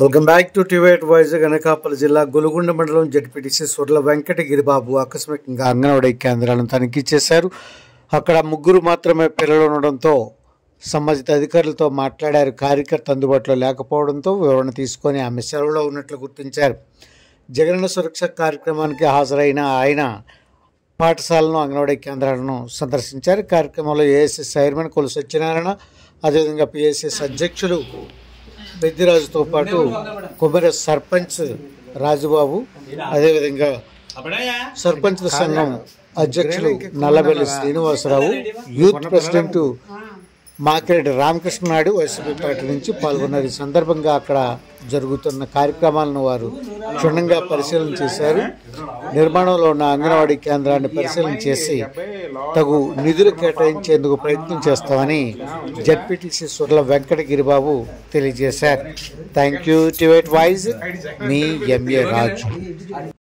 Welcome back to టివేట్ వైజాగ్ అనకాపల్లి జిల్లా గొలుగొండ మండలం జడ్పీటీసీ సుర్ల వెంకటగిరిబాబు ఆకస్మికంగా అంగన్వాడీ కేంద్రాలను తనిఖీ చేశారు. అక్కడ ముగ్గురు మాత్రమే పిల్లలు ఉండడంతో సంబంధిత అధికారులతో మాట్లాడారు. కార్యకర్త అందుబాటులో లేకపోవడంతో వివరణ తీసుకొని ఆమె సెలవులో ఉన్నట్లు గుర్తించారు. జగనన్న సురక్ష కార్యక్రమానికి హాజరైన ఆయన పాఠశాలను అంగన్వాడీ కేంద్రాలను సందర్శించారు. కార్యక్రమంలో ఏఎస్ఎస్ చైర్మన్ కొలు సత్యనారాయణ అదేవిధంగా పిఎస్ఎస్ అధ్యక్షులు పెద్దిరాజుతో పాటు కుమర సర్పంచ్ రాజుబాబు అదేవిధంగా సర్పంచ్ల సంఘం అధ్యక్షులు Nallabelli Srinivasarao youth president Makireddy Ramakrishna Naidu YCP party నుంచి పాల్గొన్నారు. ఈ సందర్భంగా అక్కడ జరుగుతున్న కార్యక్రమాలను వారు క్షుణ్ణంగా పరిశీలన చేశారు. నిర్మాణంలో ఉన్న అంగన్వాడీ కేంద్రాన్ని పరిశీలన చేసి తగు నిధులు కేటాయించేందుకు ప్రయత్నం చేస్తామని జడ్పీటీసీ సుర్ల వెంకటగిరిబాబు తెలియజేశారు. థ్యాంక్ యూ టివేట్ వైజ్ మీ ఎంఏ రాజు